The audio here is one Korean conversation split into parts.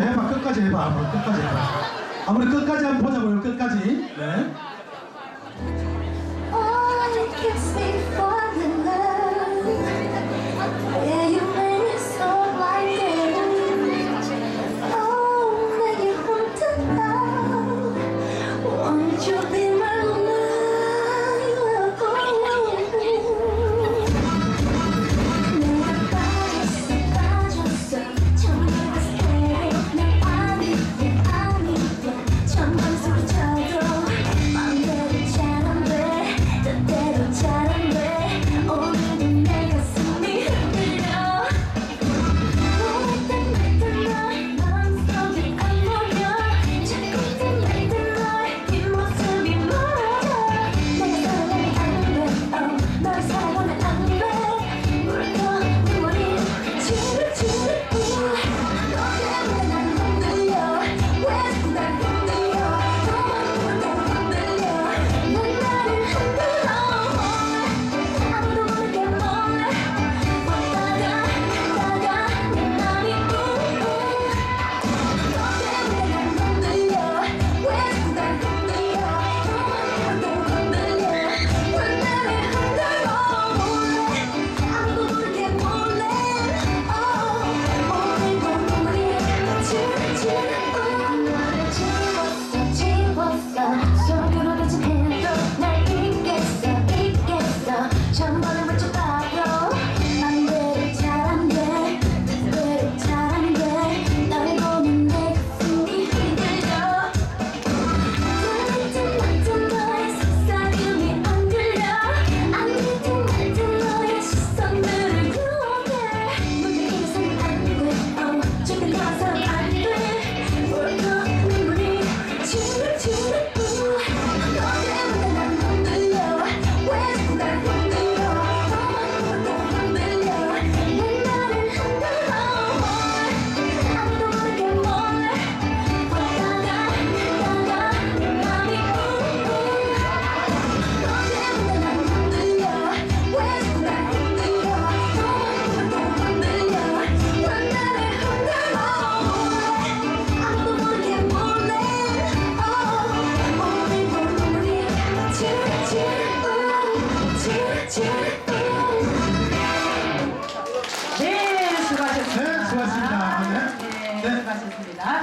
해봐. 끝까지 해봐. 아무리 끝까지 해봐. 아무리 끝까지 한번 보자고요 끝까지. 네.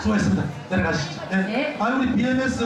수고했습니다. 내려가시죠. 네. 네. 아, 우리 BMS.